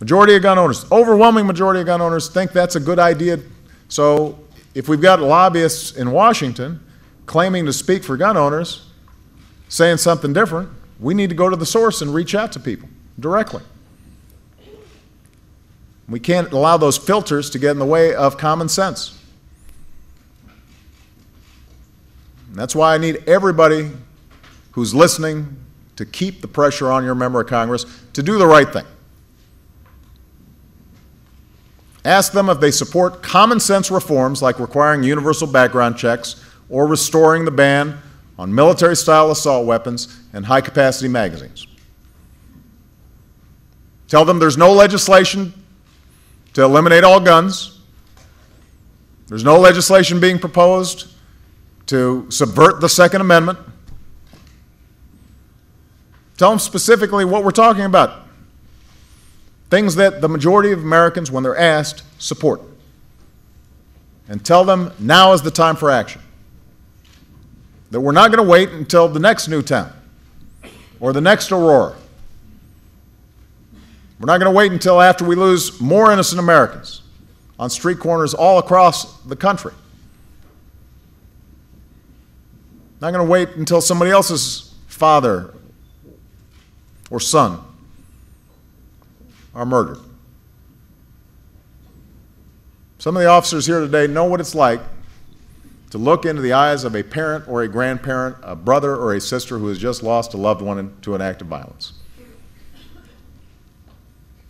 Majority of gun owners, overwhelming majority of gun owners think that's a good idea. So if we've got lobbyists in Washington claiming to speak for gun owners, saying something different, we need to go to the source and reach out to people directly. We can't allow those filters to get in the way of common sense. And that's why I need everybody who's listening to keep the pressure on your member of Congress to do the right thing. Ask them if they support common sense reforms like requiring universal background checks or restoring the ban on military style assault weapons and high capacity magazines. Tell them there's no legislation to eliminate all guns. There's no legislation being proposed to subvert the Second Amendment. Tell them specifically what we're talking about. Things that the majority of Americans, when they're asked, support. And tell them now is the time for action. That we're not going to wait until the next Newtown or the next Aurora. We're not going to wait until after we lose more innocent Americans on street corners all across the country. Not going to wait until somebody else's father or son are murdered. Some of the officers here today know what it's like to look into the eyes of a parent or a grandparent, a brother or a sister who has just lost a loved one to an act of violence.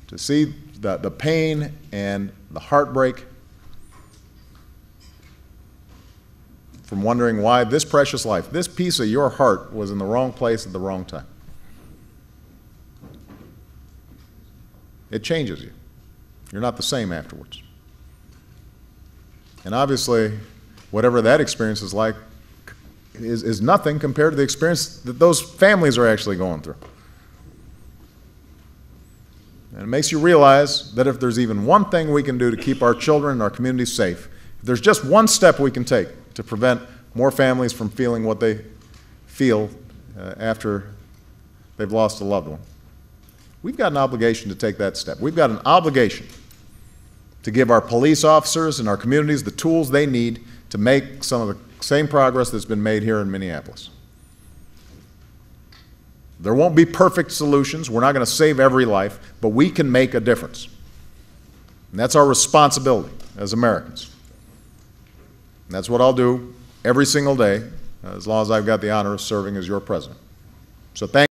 To see the, the pain and the heartbreak from wondering why this precious life, this piece of your heart, was in the wrong place at the wrong time. It changes you. You're not the same afterwards. And obviously, whatever that experience is like is, is nothing compared to the experience that those families are actually going through. And it makes you realize that if there's even one thing we can do to keep our children and our communities safe, if there's just one step we can take to prevent more families from feeling what they feel uh, after they've lost a loved one, we've got an obligation to take that step. We've got an obligation to give our police officers and our communities the tools they need to make some of the same progress that's been made here in Minneapolis. There won't be perfect solutions. We're not going to save every life, but we can make a difference. And that's our responsibility as Americans. And that's what I'll do every single day, as long as I've got the honor of serving as your president. So thank